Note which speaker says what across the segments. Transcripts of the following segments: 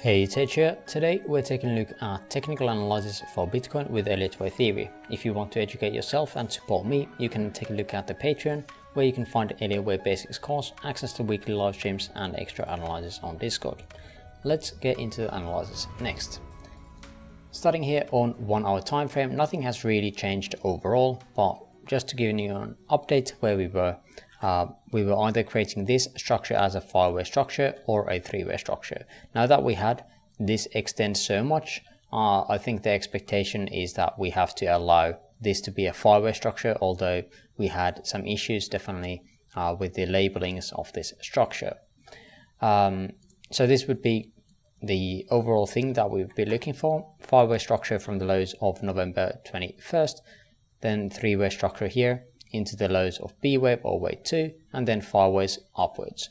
Speaker 1: Hey, Tej here. Today we're taking a look at technical analysis for Bitcoin with Elliott Wave Theory. If you want to educate yourself and support me, you can take a look at the Patreon, where you can find the Elliott Wave Basics course, access to weekly live streams, and extra analysis on Discord. Let's get into the analysis next. Starting here on one hour time frame, nothing has really changed overall, but just to give you an update where we were, uh, we were either creating this structure as a five-way structure or a three-way structure. Now that we had this extends so much, uh, I think the expectation is that we have to allow this to be a five-way structure, although we had some issues definitely uh, with the labelings of this structure. Um, so this would be the overall thing that we would be looking for. Five-way structure from the lows of November 21st, then three-way structure here, into the lows of B wave or wave 2 and then five ways upwards.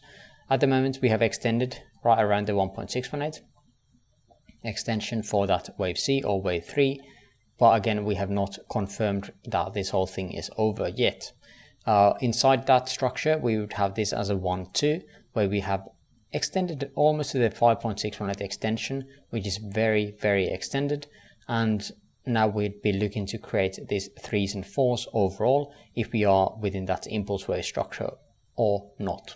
Speaker 1: At the moment we have extended right around the 1.618 extension for that wave C or wave 3 but again we have not confirmed that this whole thing is over yet. Uh, inside that structure we would have this as a 1-2 where we have extended almost to the 5.618 extension which is very very extended and now we'd be looking to create these threes and fours overall if we are within that impulse wave structure or not.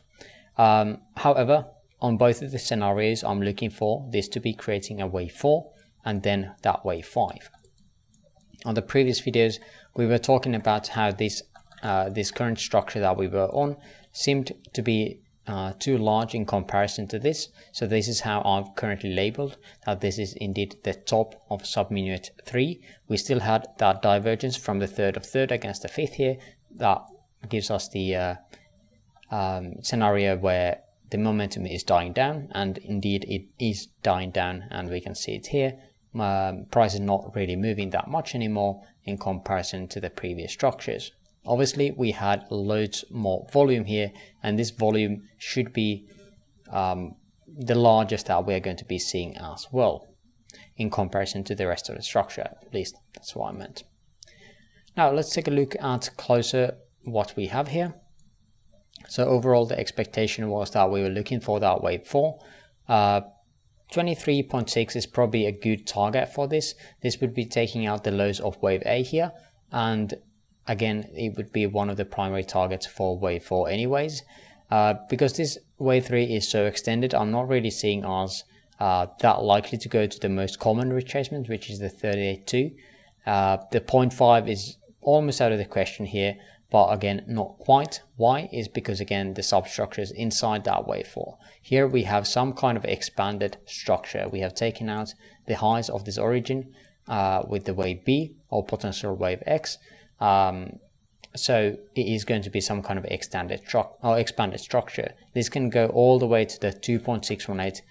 Speaker 1: Um, however, on both of the scenarios, I'm looking for this to be creating a wave 4 and then that wave 5. On the previous videos, we were talking about how this uh, this current structure that we were on seemed to be uh, too large in comparison to this. So this is how I've currently labeled that this is indeed the top of subminuette 3. We still had that divergence from the third of third against the fifth here. That gives us the uh, um, scenario where the momentum is dying down and indeed it is dying down and we can see it here. Um, price is not really moving that much anymore in comparison to the previous structures. Obviously, we had loads more volume here, and this volume should be um, the largest that we're going to be seeing as well in comparison to the rest of the structure, at least that's what I meant. Now let's take a look at closer what we have here. So overall the expectation was that we were looking for that wave 4. Uh, 23.6 is probably a good target for this. This would be taking out the lows of wave A here and again, it would be one of the primary targets for wave 4 anyways. Uh, because this wave 3 is so extended, I'm not really seeing us uh, that likely to go to the most common retracement, which is the 38.2. Uh, the 0.5 is almost out of the question here, but again, not quite. Why? Is because again, the substructure is inside that wave 4. Here we have some kind of expanded structure. We have taken out the highs of this origin uh, with the wave B or potential wave X um, so it is going to be some kind of extended or expanded structure. This can go all the way to the 2.618,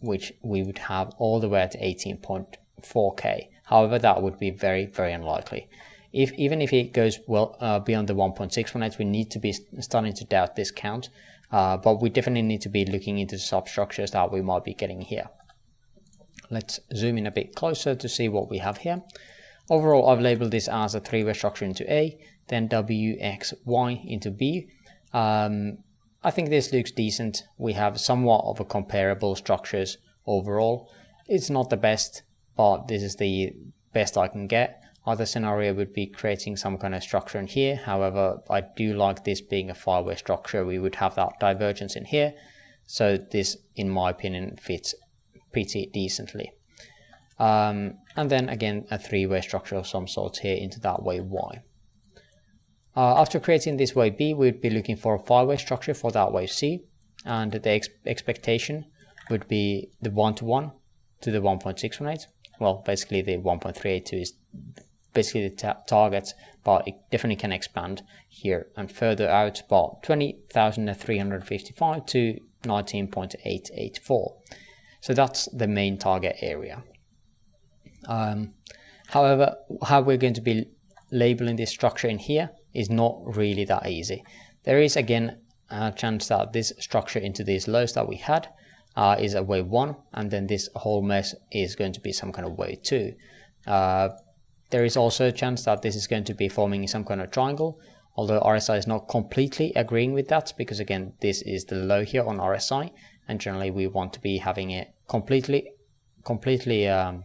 Speaker 1: which we would have all the way to 18.4k. However, that would be very, very unlikely. If even if it goes well uh, beyond the 1.618, we need to be starting to doubt this count. Uh, but we definitely need to be looking into the substructures that we might be getting here. Let's zoom in a bit closer to see what we have here. Overall, I've labeled this as a three-way structure into A, then W, X, Y into B. Um, I think this looks decent. We have somewhat of a comparable structures overall. It's not the best, but this is the best I can get. Other scenario would be creating some kind of structure in here. However, I do like this being a five-way structure. We would have that divergence in here. So this, in my opinion, fits pretty decently. Um, and then again a three-way structure of some sort here into that way Y. Uh, after creating this wave B, we'd be looking for a five-way structure for that wave C, and the ex expectation would be the one-to-one -one to the 1.618. Well, basically the 1.382 is basically the target, but it definitely can expand here and further out, about 20,355 to 19.884. So that's the main target area. Um, however, how we're going to be labeling this structure in here is not really that easy. There is again a chance that this structure into these lows that we had uh, is a wave 1 and then this whole mess is going to be some kind of wave 2. Uh, there is also a chance that this is going to be forming some kind of triangle although RSI is not completely agreeing with that because again this is the low here on RSI and generally we want to be having it completely completely um,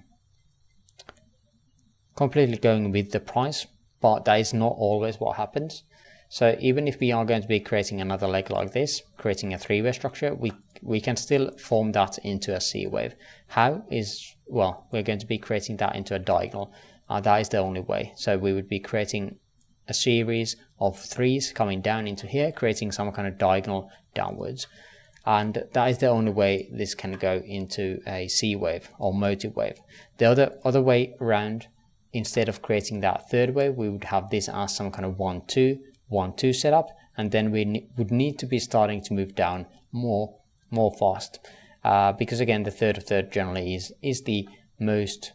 Speaker 1: completely going with the price but that is not always what happens. So even if we are going to be creating another leg like this creating a three-way structure we we can still form that into a C wave how is well we're going to be creating that into a diagonal. Uh, that is the only way. So we would be creating a series of threes coming down into here creating some kind of diagonal downwards. And that is the only way this can go into a C wave or motive wave. The other other way around, instead of creating that third wave, we would have this as some kind of 1 2 1 2 setup, and then we ne would need to be starting to move down more more fast, uh, because again the third of third generally is is the most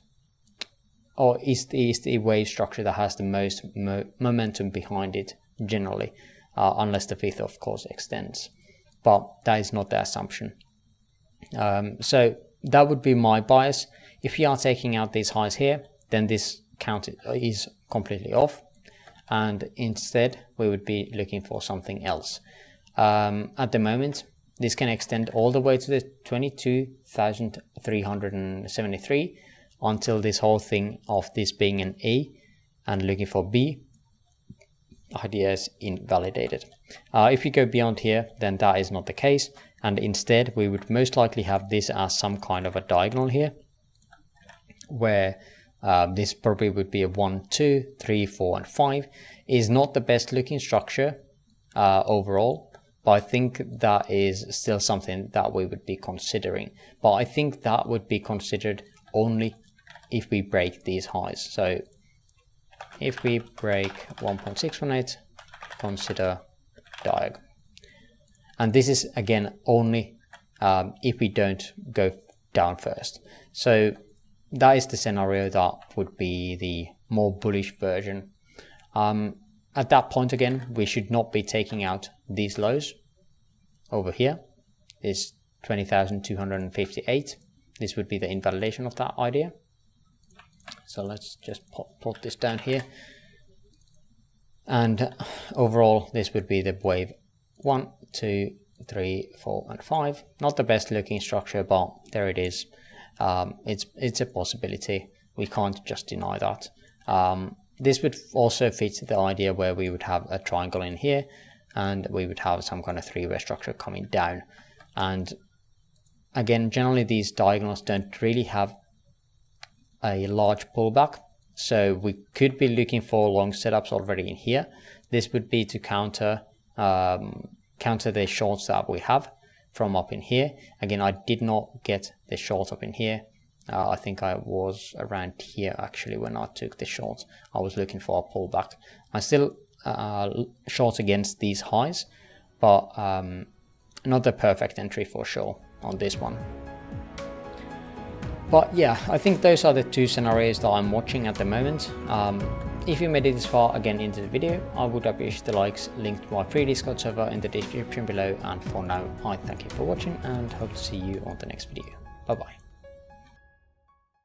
Speaker 1: or is the, is the wave structure that has the most mo momentum behind it generally, uh, unless the fifth of course extends but that is not the assumption. Um, so that would be my bias. If you are taking out these highs here, then this count is completely off. And instead, we would be looking for something else. Um, at the moment, this can extend all the way to the 22,373 until this whole thing of this being an A and looking for B idea is invalidated. Uh, if you go beyond here, then that is not the case. And instead, we would most likely have this as some kind of a diagonal here, where uh, this probably would be a 1, 2, 3, 4, and 5. Is not the best looking structure uh, overall, but I think that is still something that we would be considering. But I think that would be considered only if we break these highs. So if we break 1.618, consider diag. And this is again only um, if we don't go down first. So that is the scenario that would be the more bullish version. Um, at that point again, we should not be taking out these lows over here is 20,258. This would be the invalidation of that idea. So let's just plot this down here. And overall, this would be the wave one, two, three, four, and five. Not the best looking structure, but there it is. Um, it's it's a possibility. We can't just deny that. Um, this would also fit the idea where we would have a triangle in here, and we would have some kind of three-way structure coming down. And again, generally these diagonals don't really have a large pullback. So we could be looking for long setups already in here. This would be to counter um, counter the shorts that we have from up in here. Again, I did not get the short up in here. Uh, I think I was around here actually when I took the short. I was looking for a pullback. I still uh, short against these highs, but um, not the perfect entry for sure on this one. But yeah, I think those are the two scenarios that I'm watching at the moment. Um, if you made it this far again into the video, I would appreciate the likes, link to my free Discord server in the description below and for now I thank you for watching and hope to see you on the next video. Bye bye.